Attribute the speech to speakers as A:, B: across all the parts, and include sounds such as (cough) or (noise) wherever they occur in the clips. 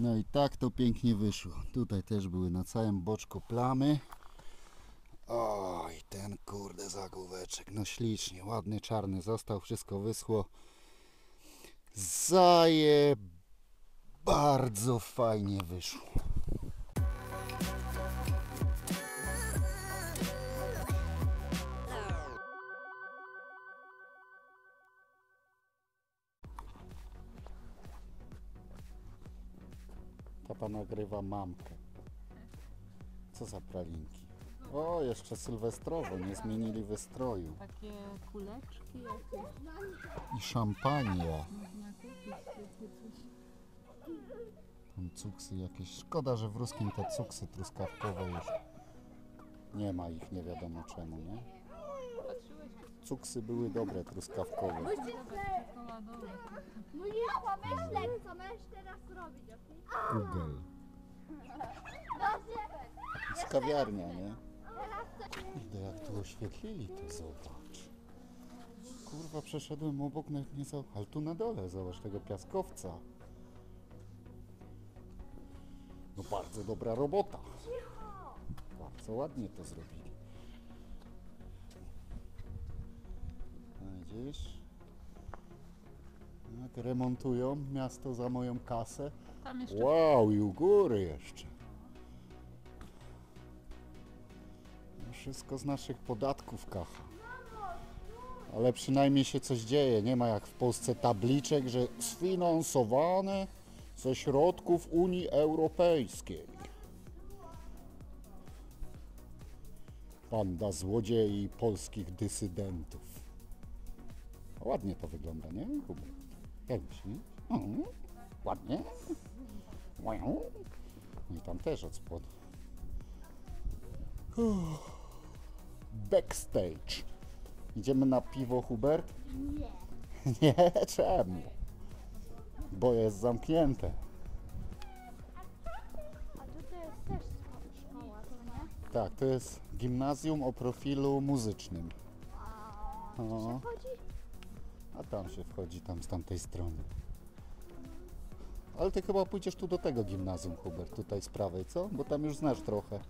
A: No i tak to pięknie wyszło. Tutaj też były na całym boczku plamy. Oj, ten kurde zagłóweczek. No ślicznie, ładny, czarny został, wszystko wyschło. Zaje bardzo fajnie wyszło. Tata nagrywa mamkę. Co za pralinki. O, jeszcze sylwestrowo, nie zmienili wystroju.
B: Takie kuleczki jakieś
A: I szampania. Tam cuksy jakieś. Szkoda, że w ruskim te cuksy truskawkowe już nie ma ich, nie wiadomo czemu, nie? Cuksy były dobre, truskawkowe.
B: Czekoladowe.
C: No pomyślę, co możesz teraz robić, okej?
A: Google.
C: Dobrze.
A: Z kawiarnia, nie?
C: Teraz to...
A: Kurde, jak tu oświetlili, to zobacz. Kurwa, przeszedłem obok, nawet nie za... Ale tu na dole, zobacz tego piaskowca. No bardzo dobra robota. Bardzo ładnie to zrobili. Widzisz? Tak, remontują miasto za moją kasę.
B: Tam jeszcze
A: Wow, i u góry jeszcze. No Wszystko z naszych podatków kacha. Ale przynajmniej się coś dzieje. Nie ma jak w Polsce tabliczek, że sfinansowane ze środków Unii Europejskiej. Banda złodziei polskich dysydentów. Ładnie to wygląda, nie? Hubert? Jak myślisz? Mhm. Ładnie? I tam też od spodu. Uff. Backstage. Idziemy na piwo, Hubert?
C: Nie. (laughs)
A: Nie, czemu? Bo jest zamknięte.
C: A tutaj jest też szko- szkoła, to nie?
A: Tak, to jest gimnazjum o profilu muzycznym.
C: A
A: O. A tam się wchodzi, tam z tamtej strony. Ale ty chyba pójdziesz tu do tego gimnazjum, Hubert, tutaj z prawej, co? Bo tam już znasz trochę.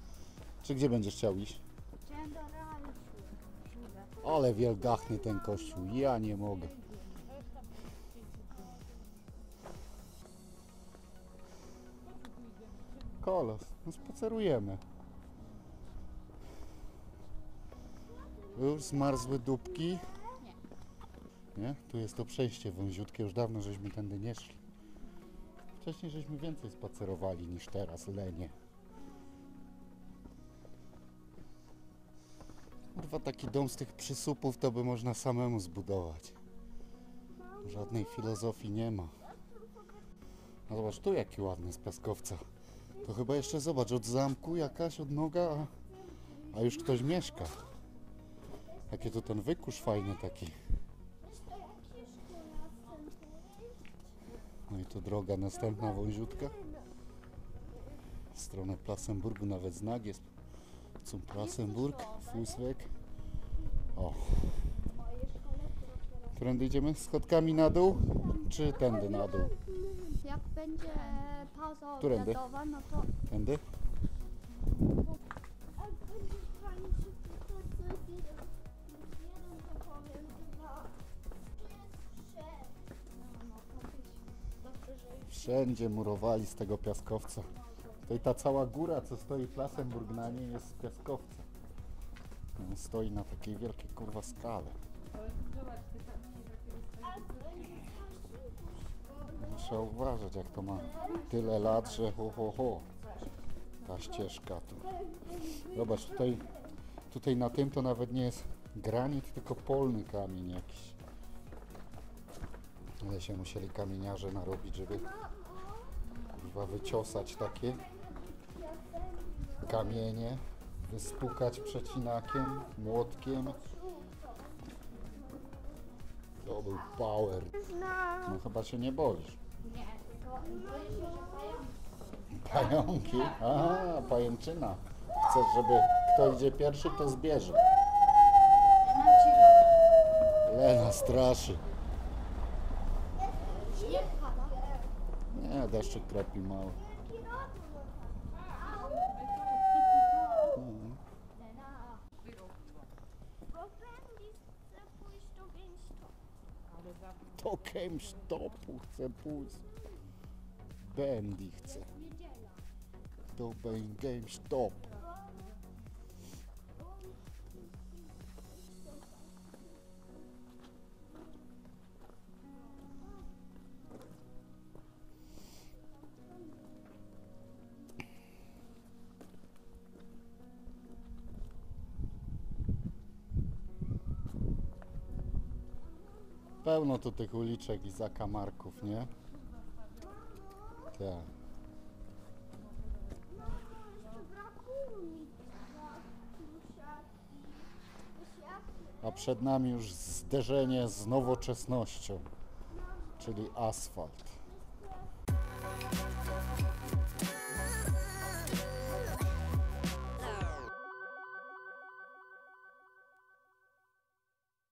A: Czy gdzie będziesz chciał iść? Ale wielgachny ten kościół, ja nie mogę. Kolos, no spacerujemy. Już zmarzły dupki. Nie? Tu jest to przejście wąziutkie, już dawno żeśmy tędy nie szli. Wcześniej żeśmy więcej spacerowali niż teraz, lenie. Kurwa, taki dom z tych przysupów to by można samemu zbudować. Żadnej filozofii nie ma. A zobacz, tu jaki ładny z piaskowca. To chyba jeszcze zobacz, od zamku jakaś odnoga, a, a już ktoś mieszka. Jakie to ten wykusz fajny taki. Tu droga następna wąziutka. W stronę Plassenburgu nawet znak jest. Zum Plassenburg, Fußweg. O. Którędy idziemy? Schodkami na dół? Czy tędy na dół?
C: Jak będzie pauza
A: Którędy?
C: obiadowa, no to...
A: Tędy? Wszędzie murowali z tego piaskowca. I ta cała góra, co stoi Plassenburg na niej, jest z piaskowca. On stoi na takiej wielkiej kurwa skale. Trzeba uważać, jak to ma tyle lat, że ho, ho, ho. Ta ścieżka tu. Zobacz, tutaj, tutaj na tym to nawet nie jest granit, tylko polny kamień jakiś. Ale się musieli kamieniarze narobić, żeby kurwa wyciosać takie kamienie, wystukać przecinakiem, młotkiem. To był power. No chyba się nie boisz.
C: Nie, tylko
A: Pająki? A, pajęczyna. Chcesz, żeby kto idzie pierwszy, to zbierze. Lena straszy. Nie, deszczyk kropi mały. Mhm.
C: Lena. Bo Wendy chce pójść do GameStop.
B: Ale zawsze
A: Do GameStopu Pełno tu tych uliczek i zakamarków, nie? Tak. A przed nami już zderzenie z nowoczesnością, czyli asfalt.